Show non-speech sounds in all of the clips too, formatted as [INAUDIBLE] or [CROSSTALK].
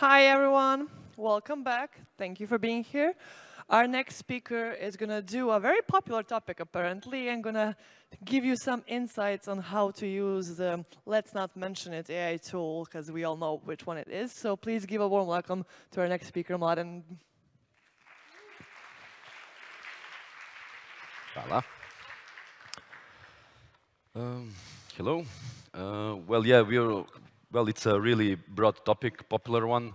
Hi, everyone. Welcome back. Thank you for being here. Our next speaker is going to do a very popular topic, apparently, and going to give you some insights on how to use the Let's Not Mention It AI tool, because we all know which one it is. So please give a warm welcome to our next speaker, Mladen. Voilà. Um, hello. Uh, well, yeah, we're well, it's a really broad topic, popular one.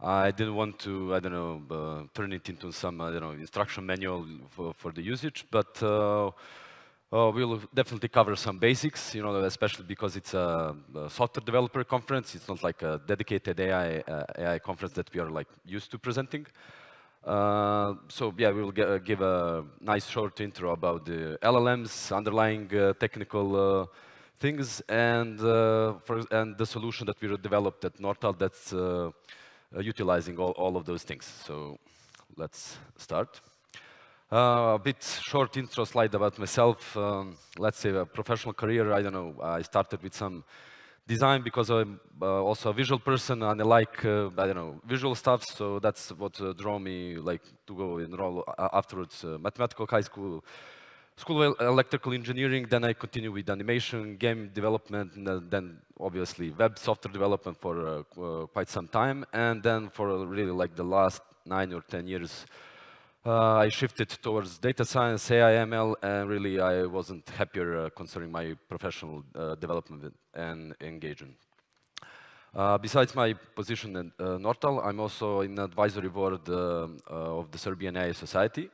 I didn't want to, I don't know, uh, turn it into some, I don't know, instruction manual for, for the usage, but uh, uh, we'll definitely cover some basics, you know, especially because it's a, a software developer conference. It's not like a dedicated AI, uh, AI conference that we are like used to presenting. Uh, so yeah, we'll give a nice short intro about the LLMs, underlying uh, technical things and, uh, for, and the solution that we developed at Nortal that's uh, uh, utilizing all, all of those things. So let's start. Uh, a bit short intro slide about myself. Um, let's say a professional career. I don't know. I started with some design because I'm uh, also a visual person and I like uh, I don't know visual stuff. So that's what drew me like to go enroll afterwards mathematical high school School of Electrical Engineering, then I continue with animation, game development, and then obviously web software development for uh, uh, quite some time. And then for really like the last nine or 10 years, uh, I shifted towards data science, AI, ML, and really I wasn't happier uh, concerning my professional uh, development and engagement. Uh, besides my position at Nortal, I'm also in advisory board of the Serbian AI Society.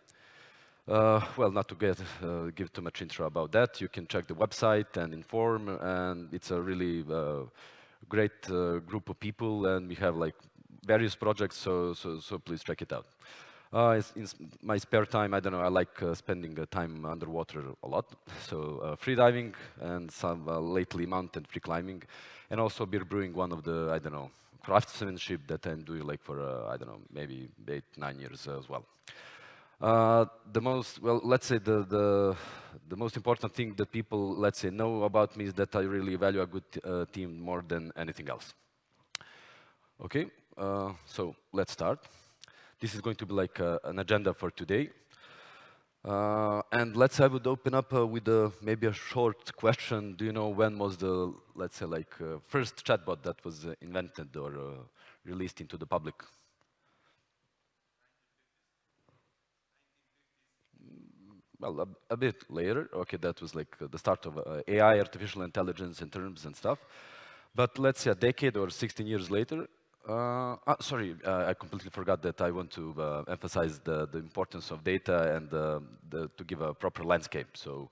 Uh, well, not to get, uh, give too much intro about that, you can check the website and inform, and it's a really uh, great uh, group of people, and we have like various projects, so, so, so please check it out. Uh, in my spare time, I don't know, I like uh, spending time underwater a lot, so free diving and some lately mountain free climbing, and also beer brewing, one of the, I don't know, craftsmanship that I'm doing like for, I don't know, maybe eight, nine years as well. Uh, the most, well, let's say the, the, the most important thing that people, let's say, know about me is that I really value a good uh, team more than anything else. Okay, uh, so let's start. This is going to be like uh, an agenda for today. Uh, and let's I would open up with a, maybe a short question. Do you know when was the, let's say, like first chatbot that was invented or released into the public? Well, a, a, bit later. Okay, that was like the start of uh, AI, artificial intelligence in terms and stuff. But let's say a decade or 16 years later, uh, ah, sorry, uh, I completely forgot that I want to uh, emphasize the, the importance of data and uh, the, to give a proper landscape. So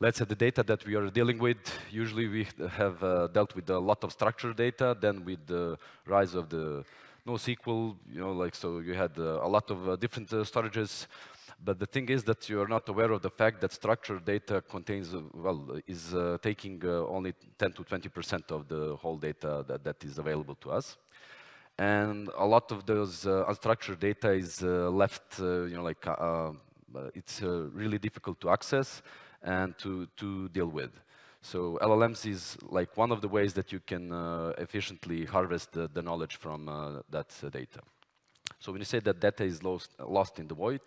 let's say the data that we are dealing with, usually we have uh, dealt with a lot of structured data, then with the rise of the NoSQL, you know, like, so you had a lot of different storages, but the thing is that you are not aware of the fact that structured data contains, uh, well, is uh, taking uh, only 10 to 20% of the whole data that, that is available to us. And a lot of those uh, unstructured data is uh, left, uh, you know, like, it's really difficult to access and to, to deal with. So LLMs is like one of the ways that you can efficiently harvest the, the knowledge from that data. So when you say that data is lost, lost in the void,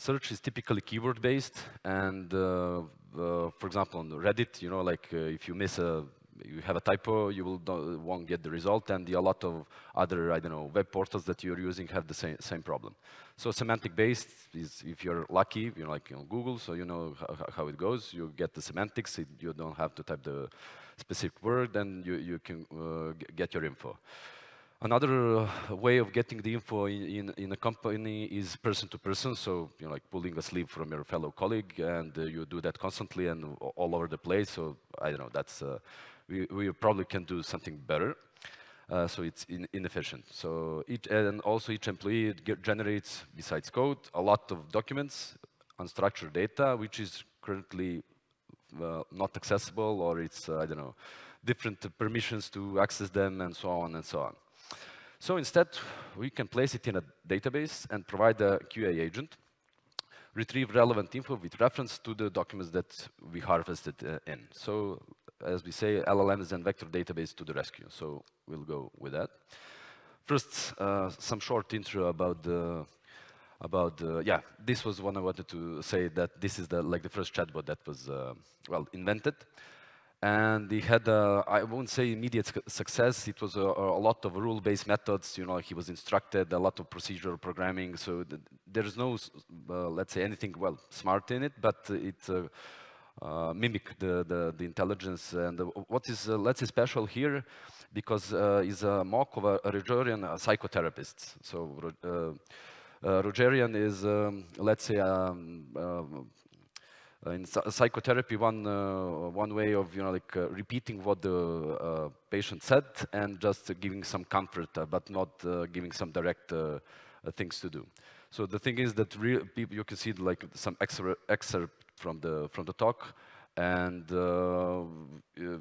search is typically keyword based and uh, uh, for example on Reddit, you know, like uh, if you miss a, you have a typo, you will won't get the result and the, a lot of other, I don't know, web portals that you're using have the same, same problem. So semantic based is if you're lucky, you know, like on Google, so you know how, how it goes, you get the semantics, it, you don't have to type the specific word and you, you can uh, get your info. Another uh, way of getting the info in, in, in, a company is person to person. So, you know, like pulling a sleeve from your fellow colleague and uh, you do that constantly and all over the place. So, I don't know, that's, uh, we, we probably can do something better. Uh, so it's in, inefficient. So each, and also each employee generates, besides code, a lot of documents, unstructured data, which is currently not accessible or it's, uh, I don't know, different permissions to access them and so on and so on. So instead, we can place it in a database and provide a QA agent, retrieve relevant info with reference to the documents that we harvested uh, in. So as we say, LLMs and vector database to the rescue. So we'll go with that. first, uh, some short intro about the about the, yeah, this was one I wanted to say that this is the like the first chatbot that was uh, well invented, and he had a, I won't say immediate success. It was a, a lot of rule-based methods. You know, he was instructed a lot of procedural programming. So th there's no, uh, let's say, anything well smart in it, but it. Uh, uh, the, the, the, intelligence. And what is, uh, let's say, special here, because uh, is a mock of a, a Rogerian psychotherapist. So Rogerian is, um, let's say, um, in psychotherapy, one uh, one way of you know like uh, repeating what the uh, patient said and just giving some comfort, but not giving some direct things to do. So the thing is that real people you can see like some excerpt from the from the talk, and uh,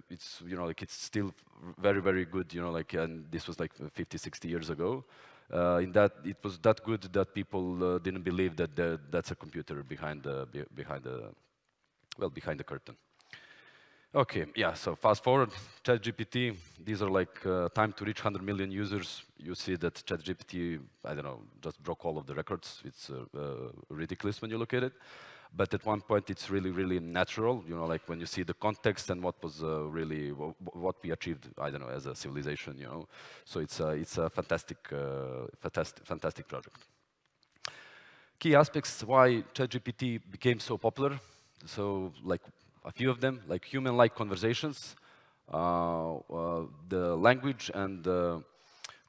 it's you know like it's still very very good. You know like and this was like 50, 60 years ago. Uh, in that it was that good that people uh, didn't believe that there, that's a computer behind the behind the well behind the curtain. Okay, yeah, so fast forward, ChatGPT, these are like uh, time to reach 100 million users. You see that ChatGPT, I don't know, just broke all of the records. It's uh, uh, ridiculous when you look at it. But at one point, it's really, really natural, you know, like when you see the context and what was uh, really, what we achieved, I don't know, as a civilization, you know. So it's a, it's a fantastic, uh, fantastic, fantastic project. Key aspects why ChatGPT became so popular. So like a few of them, like human-like conversations, uh, uh the language and the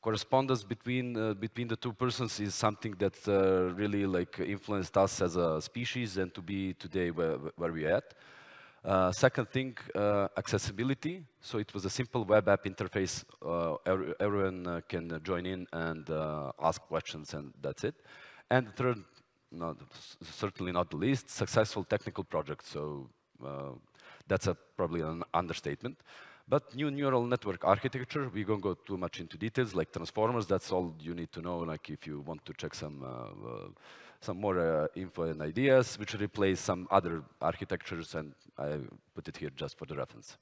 correspondence between uh, between the two persons is something that uh, really like influenced us as a species and to be today where, where we're at. Uh, second thing, uh, accessibility. So it was a simple web app interface. Everyone can join in and ask questions, and that's it. And third, not, certainly not the least, successful technical project. So that's a, probably an understatement. But new neural network architecture, we don't go too much into details, like transformers, that's all you need to know, like if you want to check some, uh, uh, some more uh, info and ideas, which replace some other architectures, and I put it here just for the reference.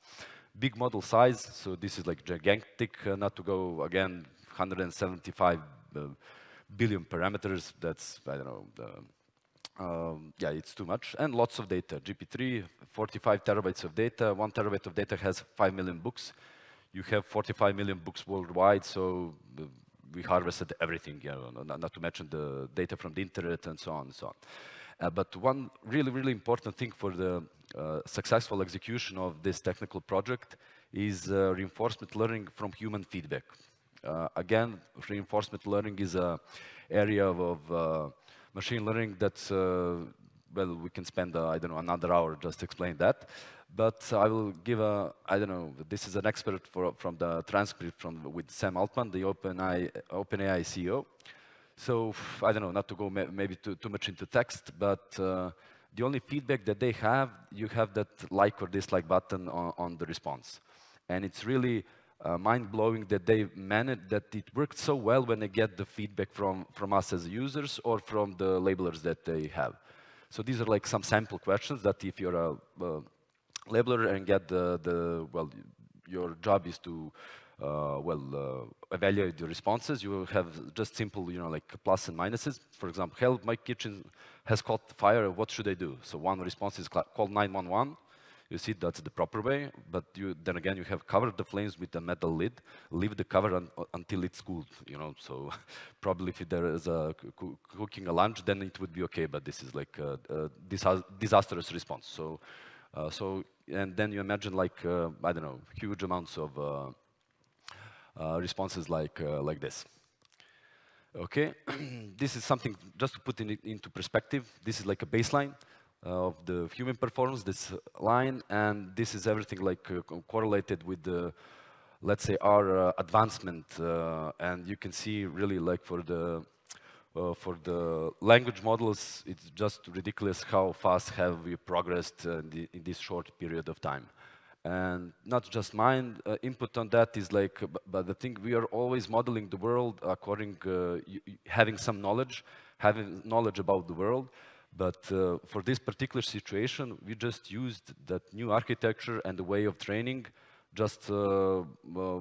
Big model size, so this is like gigantic, uh, not to go, again, 175 uh, billion parameters, that's, I don't know, um, yeah, it's too much. And lots of data. GP3, 45 terabytes of data. One terabyte of data has 5 million books. You have 45 million books worldwide, so uh, we harvested everything, you know, not, not, to mention the data from the internet and so on and so on. Uh, but one really, really important thing for the uh, successful execution of this technical project is uh, reinforcement learning from human feedback. Uh, again, reinforcement learning is an area of uh, machine learning that, uh, well, we can spend, uh, I don't know, another hour just to explain that. But I will give a, I don't know, this is an expert for, from the transcript from with Sam Altman, the OpenAI, OpenAI CEO. So I don't know, not to go maybe too, too much into text, but uh, the only feedback that they have, you have that like or dislike button on, on the response. And it's really uh, mind-blowing that they managed, that it worked so well when they get the feedback from, from us as users or from the labelers that they have. So these are like some sample questions that if you're a, labeler and get the, the, well, your job is to, uh, well, uh, evaluate the responses, you have just simple, you know, like plus and minuses. For example, help, my kitchen has caught fire, what should I do? So one response is called 911 you see that's the proper way, but you, then again, you have covered the flames with a metal lid, leave the cover un until it's cooled, you know, so [LAUGHS] probably if there is a cooking a lunch, then it would be okay, but this is like a, a dis disastrous response. So, uh, so, and then you imagine like, uh, I don't know, huge amounts of uh, uh responses like, uh, like this. Okay, [CLEARS THROAT] this is something, just to put it into perspective, this is like a baseline of the human performance, this line, and this is everything like uh, correlated with the, let's say, our uh, advancement. Uh, and you can see really like for the uh, for the language models, it's just ridiculous how fast have we progressed uh, in, the, in, this short period of time. And not just mine, uh, input on that is like, but the thing, we are always modeling the world according, having some knowledge, having knowledge about the world, but uh, for this particular situation, we just used that new architecture and the way of training just uh, uh,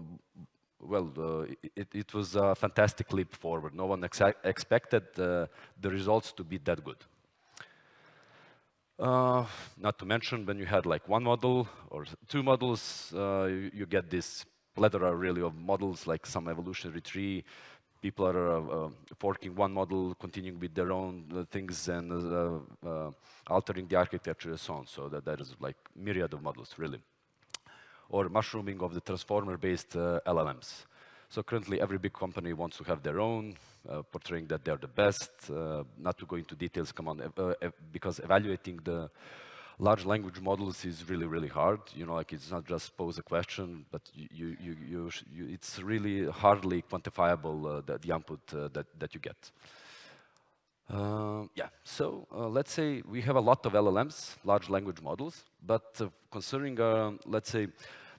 well, uh, it, it, was a fantastic leap forward. No one ex expected uh, the results to be that good. Uh, not to mention when you had like one model or two models, you, you, get this plethora really of models like some evolutionary tree. People are uh, forking one model, continuing with their own things and altering the architecture and so on. So that there is like myriad of models really or mushrooming of the transformer-based uh, LLMs. So currently, every big company wants to have their own, uh, portraying that they're the best. Uh, not to go into details, come on, uh, because evaluating the large language models is really, really hard. You know, like it's not just pose a question, but you, you, you, you it's really hardly quantifiable uh, the, the, output uh, that, that you get. Uh, yeah, so uh, let's say we have a lot of LLMs, large language models, but uh, concerning, uh, let's say,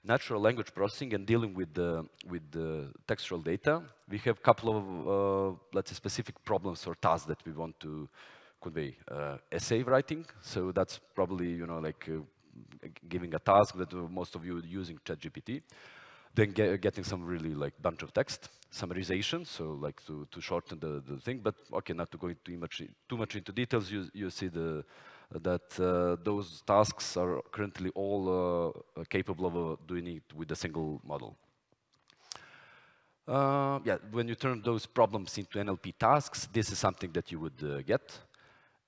natural language processing and dealing with the, with the textual data, we have a couple of, let's say, specific problems or tasks that we want to convey. Uh, essay writing, so that's probably, you know, like giving a task that most of you are using ChatGPT then get, getting some really like bunch of text, summarization, so like to, to shorten the, the thing, but okay, not to go too much, too much into details, you, you see the, that uh, those tasks are currently all uh, capable of uh, doing it with a single model. Uh, yeah, when you turn those problems into NLP tasks, this is something that you would uh, get.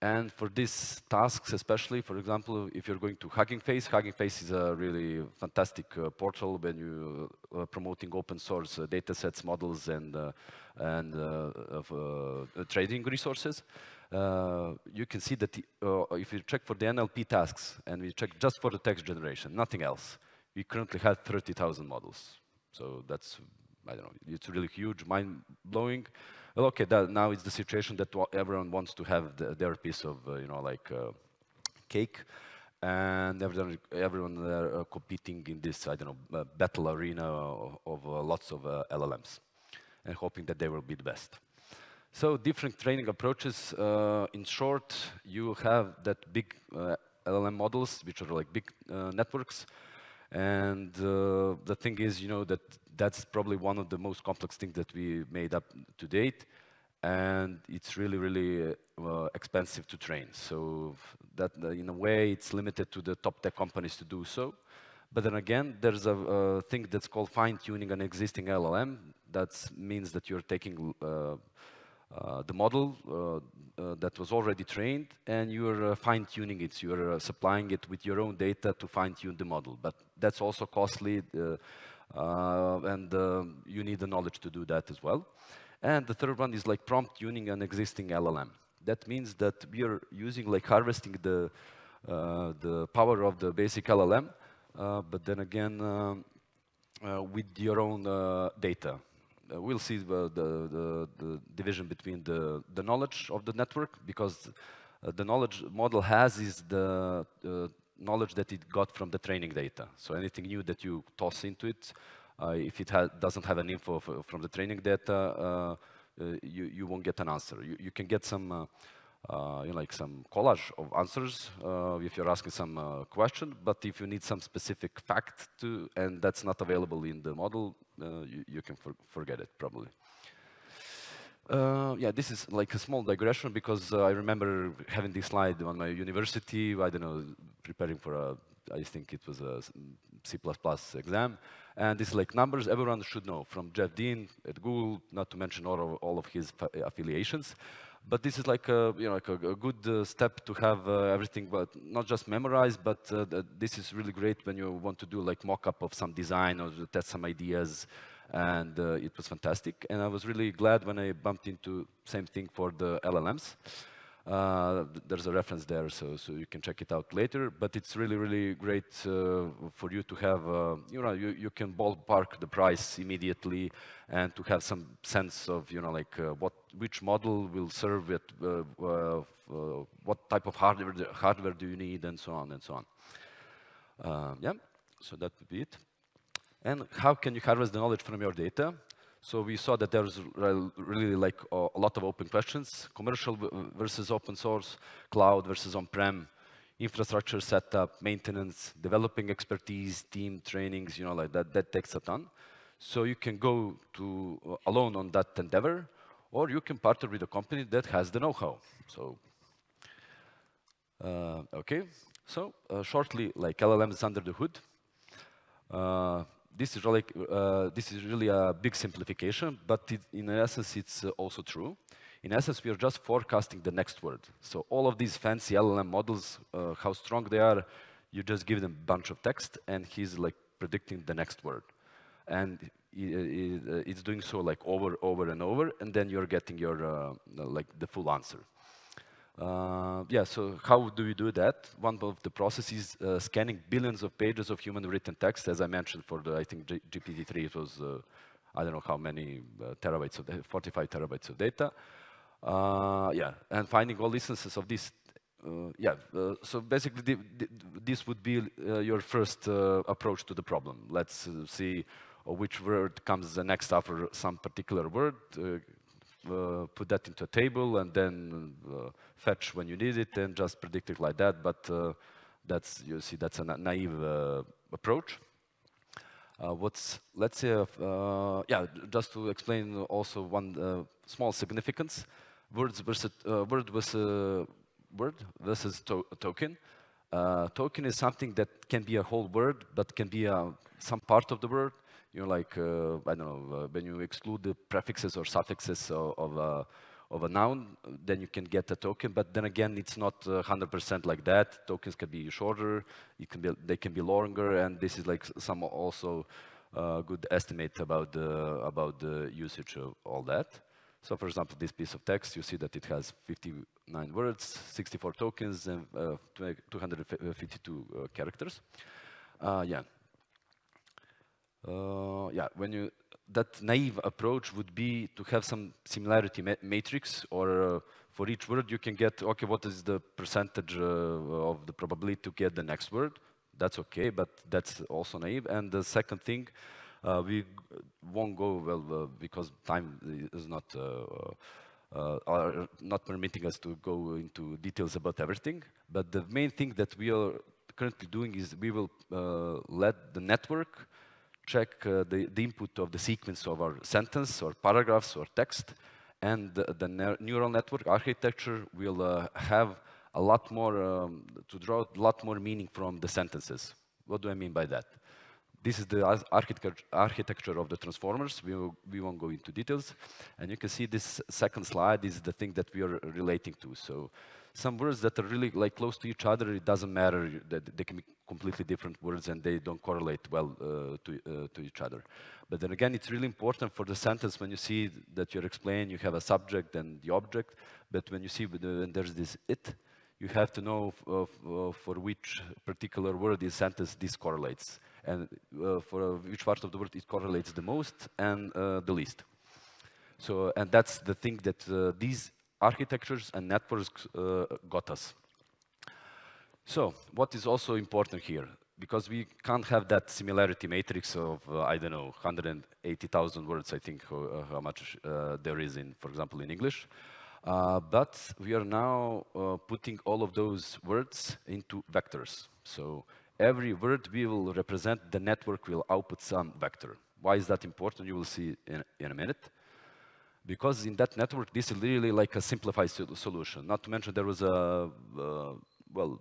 And for these tasks, especially, for example, if you're going to Hugging Face, Hugging Face is a really fantastic uh, portal when you are uh, promoting open source uh, data sets, models, and, uh, and uh, of, uh, trading resources. you can see that the, if you check for the NLP tasks, and we check just for the text generation, nothing else, we currently have 30,000 models. So that's, I don't know, it's really huge, mind-blowing well, okay, that, now it's the situation that everyone wants to have the, their piece of, uh, you know, like uh, cake, and everyone, everyone competing in this, I don't know, uh, battle arena of, of uh, lots of LLMs, and hoping that they will be the best. So different training approaches. in short, you have that big LLM models, which are like big networks, and the thing is, you know, that that's probably one of the most complex things that we made up to date. And it's really, really uh, expensive to train. So that, uh, in a way, it's limited to the top tech companies to do so. But then again, there's a, a thing that's called fine-tuning an existing LLM. That means that you're taking uh, uh, the model uh, uh, that was already trained and you're fine-tuning it. You're supplying it with your own data to fine-tune the model. But that's also costly. Uh, and uh, you need the knowledge to do that as well. And the third one is like prompt tuning an existing LLM. That means that we are using like harvesting the, uh, the power of the basic LLM, but then again, um, with your own data. Uh, we'll see the, the, the, division between the, the knowledge of the network because uh, the knowledge model has is the uh, knowledge that it got from the training data. So anything new that you toss into it, uh, if it ha doesn't have an info from the training data, uh, uh, you, you won't get an answer. You, you can get some, uh, you know, like some collage of answers if you're asking some question, but if you need some specific fact to, and that's not available in the model, you, you, can for forget it probably. Uh, yeah, this is like a small digression because uh, I remember having this slide on my university, I don't know, preparing for a, I think it was a C++ exam. And this is like numbers everyone should know, from Jeff Dean at Google, not to mention all of, all of his affiliations. But this is like a, you know, like a, a good uh, step to have uh, everything, but not just memorized, but uh, this is really great when you want to do like mock-up of some design or test some ideas and uh, it was fantastic. And I was really glad when I bumped into same thing for the LLMs. Uh, there's a reference there, so, so you can check it out later. But it's really, really great uh, for you to have, uh, you know, you, you can ballpark the price immediately and to have some sense of, you know, like uh, what, which model will serve it, uh, what type of hardware, hardware do you need, and so on and so on. yeah, so that would be it. And how can you harvest the knowledge from your data? So we saw that there's really like a lot of open questions, commercial versus open source, cloud versus on-prem, infrastructure setup, maintenance, developing expertise, team trainings, you know, like that, that takes a ton. So you can go to uh, alone on that endeavor, or you can partner with a company that has the know-how. So, uh, okay. So uh, shortly, like LLMs under the hood. Uh, this is really uh, this is really a big simplification, but it, in essence, it's uh, also true. In essence, we are just forecasting the next word. So all of these fancy LLM models, uh, how strong they are, you just give them a bunch of text, and he's like predicting the next word. And it's doing so like over, over, and over, and then you're getting your uh, like the full answer. Uh, yeah, so how do we do that? One of the processes uh, scanning billions of pages of human written text, as I mentioned for the, I think GPT-3, it was, uh, I don't know how many uh, terabytes of, 45 terabytes of data. Uh, yeah, and finding all instances of this. Yeah, so basically the, the, this would be your first approach to the problem. Let's see which word comes next after some particular word, uh, put that into a table and then uh, fetch when you need it and just predict it like that. But uh, that's, you see, that's a na naive approach. what's, let's say, yeah, just to explain also one small significance, words versus, word versus, word versus to token. Uh, token is something that can be a whole word, but can be some part of the word you know, like, uh, I don't know, uh, when you exclude the prefixes or suffixes of, of, a, of a noun, then you can get a token. But then again, it's not 100% uh, like that. Tokens can be shorter, can be, they can be longer, and this is like some also uh, good estimate about the, about the usage of all that. So for example, this piece of text, you see that it has 59 words, 64 tokens, and uh, 252 uh, characters. Uh, yeah, uh, yeah, when you that naive approach would be to have some similarity ma matrix, or uh, for each word you can get okay, what is the percentage uh, of the probability to get the next word? That's okay, but that's also naive. And the second thing, uh, we won't go well uh, because time is not. Uh, are not permitting us to go into details about everything. But the main thing that we are currently doing is we will let the network check uh, the, the input of the sequence of our sentence or paragraphs or text, and the, the ne neural network architecture will uh, have a lot more, um, to draw a lot more meaning from the sentences. What do I mean by that? This is the architecture, of the transformers. We, will, we won't go into details. And you can see this second slide is the thing that we are relating to. So some words that are really like close to each other, it doesn't matter that they can be completely different words and they don't correlate well uh, to, uh, to each other. But then again, it's really important for the sentence when you see that you're explaining, you have a subject and the object, but when you see when there's this it, you have to know for which particular word this sentence this correlates, and uh, for which part of the word it correlates the most and uh, the least. So, and that's the thing that uh, these architectures and networks uh, got us. So what is also important here? Because we can't have that similarity matrix of, uh, I don't know, 180,000 words, I think, uh, how much uh, there is in, for example, in English. Uh, but we are now uh, putting all of those words into vectors. So every word we will represent, the network will output some vector. Why is that important? You will see in, in a minute because in that network, this is really like a simplified solution. Not to mention there was a, uh, well,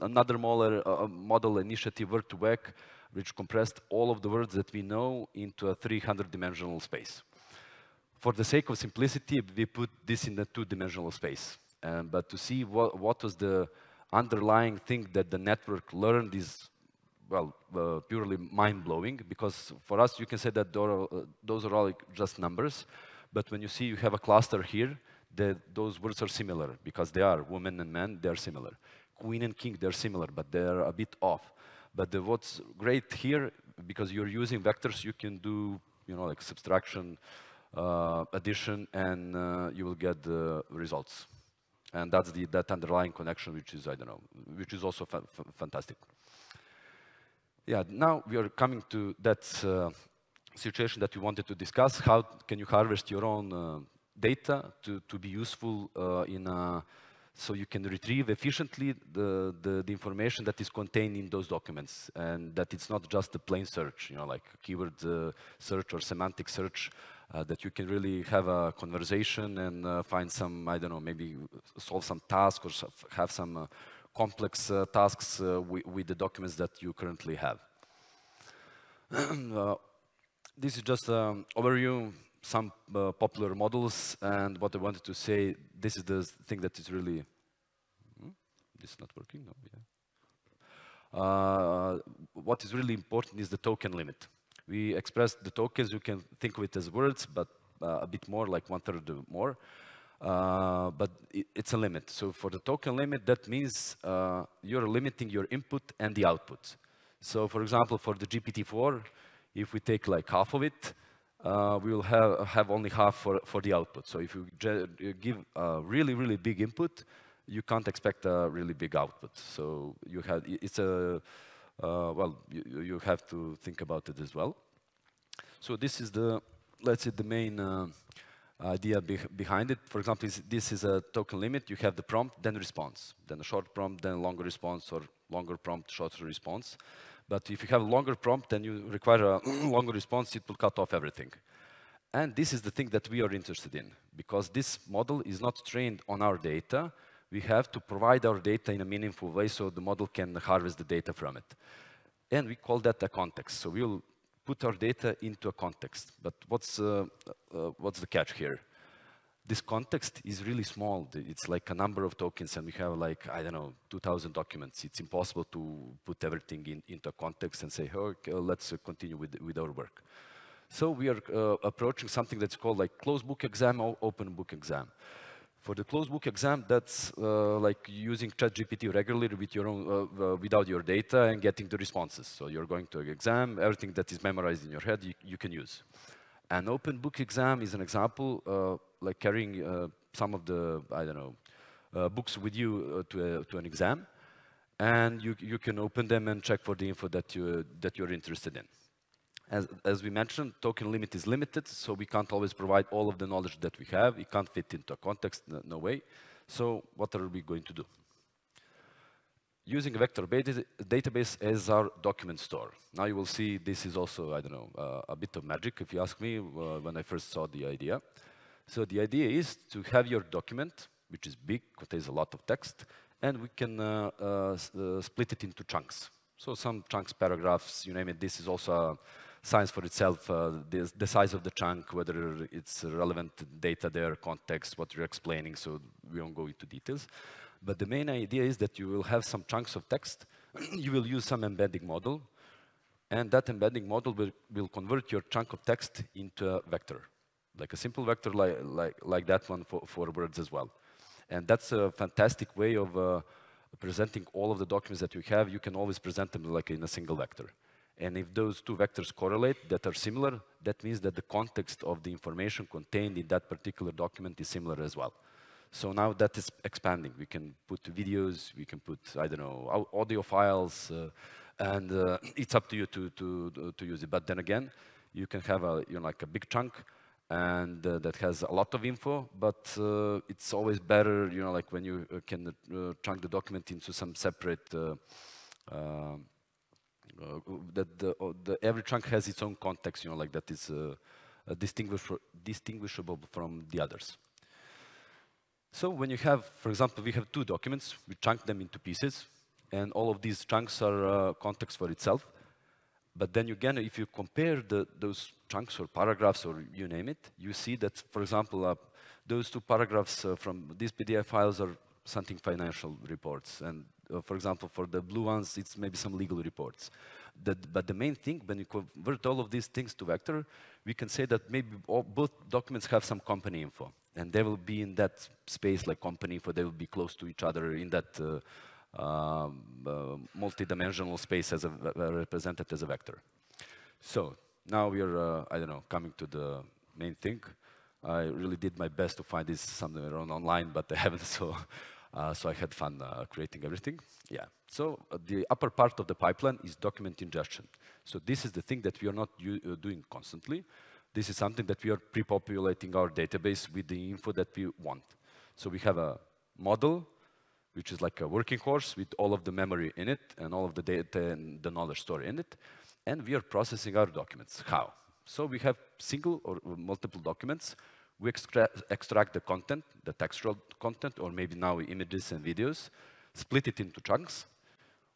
another model, uh, model initiative, Word2Vec, which compressed all of the words that we know into a 300-dimensional space. For the sake of simplicity, we put this in a two-dimensional space. Um, but to see what, what was the underlying thing that the network learned is, well, uh, purely mind-blowing, because for us, you can say that those are all just numbers, but when you see you have a cluster here, the, those words are similar because they are women and men, they are similar. Queen and king, they're similar, but they're a bit off. But the, what's great here, because you're using vectors, you can do, you know, like subtraction, uh, addition, and uh, you will get the results. And that's the, that underlying connection, which is, I don't know, which is also fa fantastic. Yeah, now we are coming to that uh, situation that we wanted to discuss. How can you harvest your own uh, data to, to be useful uh, in a so you can retrieve efficiently the, the, the, information that is contained in those documents and that it's not just a plain search, you know, like keyword uh, search or semantic search, uh, that you can really have a conversation and uh, find some, I don't know, maybe solve some task or have some uh, complex uh, tasks uh, with the documents that you currently have. [CLEARS THROAT] this is just an overview some uh, popular models and what I wanted to say, this is the thing that is really, hmm? this is not working, no, yeah. Uh, what is really important is the token limit. We express the tokens, you can think of it as words, but uh, a bit more, like one third more. Uh, but it, it's a limit. So for the token limit, that means uh, you're limiting your input and the output. So for example, for the GPT-4, if we take like half of it, uh, we will have, have only half for, for the output. So if you, give a really, really big input, you can't expect a really big output. So you have, it's a, uh, well, you, you have to think about it as well. So this is the, let's say, the main uh, idea be behind it. For example, this is a token limit. You have the prompt, then response. Then a short prompt, then longer response, or longer prompt, shorter response. But if you have a longer prompt and you require a [CLEARS THROAT] longer response, it will cut off everything. And this is the thing that we are interested in, because this model is not trained on our data. We have to provide our data in a meaningful way so the model can harvest the data from it. And we call that a context. So we'll put our data into a context. But what's, uh, uh, what's the catch here? This context is really small. It's like a number of tokens and we have like, I don't know, 2000 documents. It's impossible to put everything in, into a context and say, oh, okay, let's uh, continue with, with our work. So we are uh, approaching something that's called like closed book exam or open book exam. For the closed book exam, that's uh, like using ChatGPT regularly with your own, uh, uh, without your data and getting the responses. So you're going to an exam, everything that is memorized in your head, you, you can use. An open book exam is an example, uh, like carrying uh, some of the, I don't know, uh, books with you to, a, to an exam, and you, you can open them and check for the info that, you, that you're interested in. As, as, we mentioned, token limit is limited, so we can't always provide all of the knowledge that we have. It can't fit into a context, no, no way. So what are we going to do? using a vector database as our document store. Now you will see this is also, I don't know, uh, a bit of magic if you ask me uh, when I first saw the idea. So the idea is to have your document, which is big, contains a lot of text, and we can uh, uh, uh split it into chunks. So some chunks, paragraphs, you name it. This is also a science for itself, uh, the, the, size of the chunk, whether it's relevant data there, context, what you're explaining, so we won't go into details. But the main idea is that you will have some chunks of text, [CLEARS THROAT] you will use some embedding model, and that embedding model will, will convert your chunk of text into a vector, like a simple vector like, like, like that one for, for words as well. And that's a fantastic way of uh, presenting all of the documents that you have. You can always present them like in a single vector. And if those two vectors correlate, that are similar, that means that the context of the information contained in that particular document is similar as well. So now that is expanding. We can put videos, we can put, I don't know, audio files, uh, and uh, [CLEARS THROAT] it's up to you to, to, to use it. But then again, you can have a, you know, like a big chunk and uh, that has a lot of info, but uh, it's always better, you know, like when you uh, can uh, chunk the document into some separate, that the, the, every chunk has its own context, you know, like that is distinguish distinguishable from the others. So when you have, for example, we have two documents, we chunk them into pieces, and all of these chunks are uh, context for itself. But then again, if you compare the, those chunks or paragraphs or you name it, you see that, for example, uh, those two paragraphs uh, from these PDF files are something financial reports. And uh, for example, for the blue ones, it's maybe some legal reports. That, but the main thing, when you convert all of these things to vector, we can say that maybe all, both documents have some company info and they will be in that space like company, info. they will be close to each other in that uh, multi-dimensional space as a, uh, represented as a vector. So now we are, uh, I don't know, coming to the main thing. I really did my best to find this somewhere on online, but I haven't, [LAUGHS] so, uh, so I had fun uh, creating everything. Yeah, so the upper part of the pipeline is document ingestion. So this is the thing that we are not doing constantly. This is something that we are pre-populating our database with the info that we want. So we have a model, which is like a working horse with all of the memory in it and all of the data and the knowledge store in it. And we are processing our documents. How? So we have single or multiple documents. We extra extract the content, the textual content, or maybe now images and videos, split it into chunks.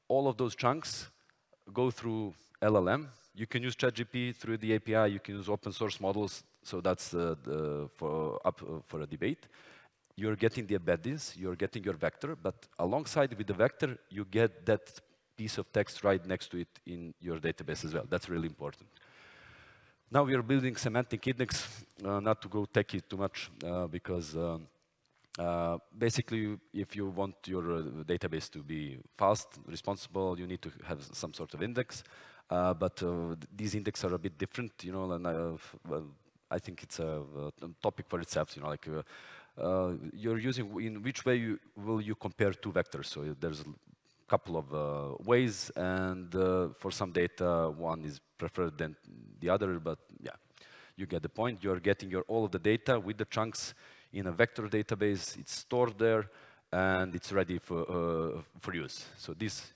All of those chunks go through LLM. You can use ChatGPT through the API. You can use open source models. So that's uh, the, for, up uh, for a debate you're getting the embeddings, you're getting your vector, but alongside with the vector, you get that piece of text right next to it in your database as well. That's really important. Now we are building semantic index, uh, not to go techy too much, uh, because um, uh, basically, if you want your uh, database to be fast, responsible, you need to have some sort of index. Uh, but these indexes are a bit different, you know, and I, I think it's a, a, topic for itself, you know, like uh, you're using, in which way you, will you compare two vectors? So there's a couple of uh, ways, and uh, for some data, one is preferred than the other, but yeah, you get the point. You're getting your, all of the data with the chunks in a vector database. It's stored there, and it's ready for, uh, for use. So this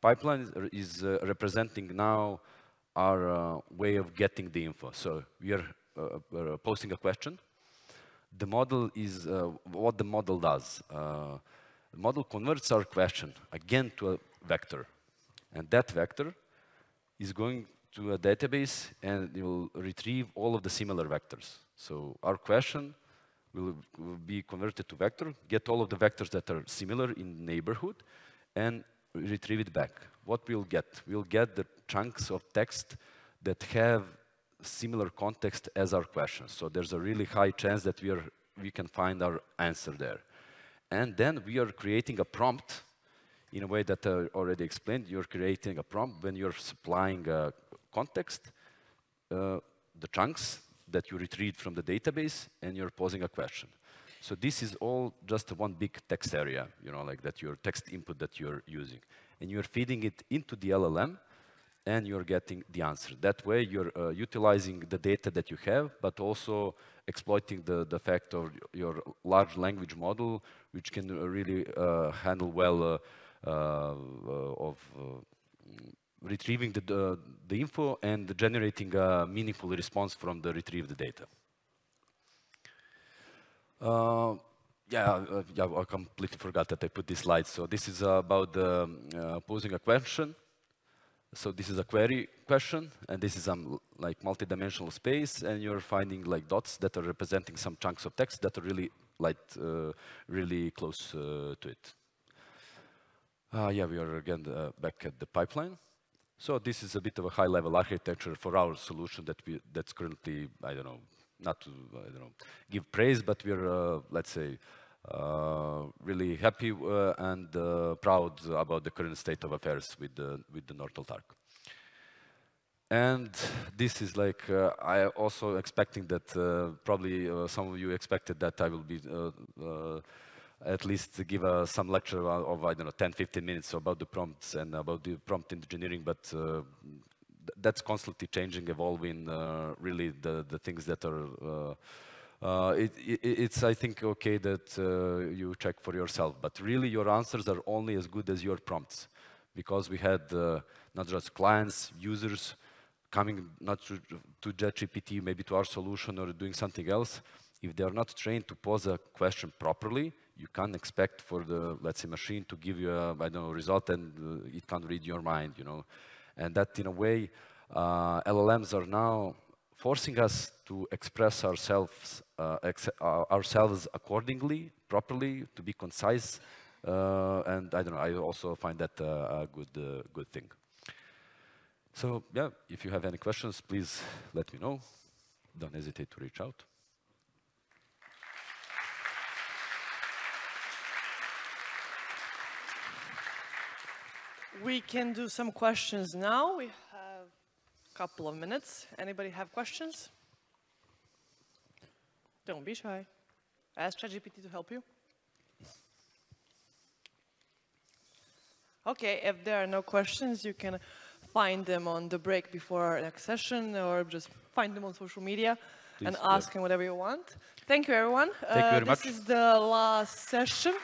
pipeline is uh, representing now our uh, way of getting the info. So we are posting a question, the model is uh, what the model does. Uh, the model converts our question again to a vector. And that vector is going to a database and it will retrieve all of the similar vectors. So our question will, will, be converted to vector, get all of the vectors that are similar in neighborhood, and retrieve it back. What we'll get? We'll get the chunks of text that have similar context as our questions. So there's a really high chance that we, are, we can find our answer there. And then we are creating a prompt in a way that I already explained. You're creating a prompt when you're supplying a context, uh, the chunks that you retrieve from the database, and you're posing a question. So this is all just one big text area, you know, like that your text input that you're using. And you're feeding it into the LLM, and you're getting the answer. That way, you're uh, utilizing the data that you have, but also exploiting the, the fact of your large language model, which can really uh, handle well uh, uh of uh, retrieving the, the, the, info and generating a meaningful response from the retrieved data. Uh, yeah, uh, yeah, I completely forgot that I put this slide. So this is about uh, posing a question so this is a query question, and this is um, like multi-dimensional space, and you're finding like dots that are representing some chunks of text that are really like uh, really close uh, to it. Uh, yeah, we are again uh, back at the pipeline. So this is a bit of a high-level architecture for our solution that we that's currently I don't know not to I don't know give praise, but we're uh, let's say really happy uh, and uh, proud about the current state of affairs with the, with the North-Altarc. And this is like, uh, I also expecting that uh, probably uh, some of you expected that I will be at least give some lecture of, I don't know, 10, 15 minutes about the prompts and about the prompt engineering, but th that's constantly changing, evolving, really the, the things that are uh, it, it, it's, I think, okay that uh, you check for yourself. But really, your answers are only as good as your prompts. Because we had uh, not just clients, users coming not to, to ChatGPT, maybe to our solution or doing something else. If they are not trained to pose a question properly, you can't expect for the, let's say, machine to give you a, I don't know, result and uh, it can't read your mind, you know. And that, in a way, uh, LLMs are now forcing us to express ourselves, uh, ex uh, ourselves accordingly, properly, to be concise. Uh, and I don't know, I also find that a good, uh, good thing. So yeah, if you have any questions, please let me know. Don't hesitate to reach out. We can do some questions now. Couple of minutes. Anybody have questions? Don't be shy. Ask ChatGPT to help you. Okay, if there are no questions, you can find them on the break before our next session or just find them on social media Please, and ask them whatever you want. Thank you, everyone. Thank uh, you very this much. This is the last session.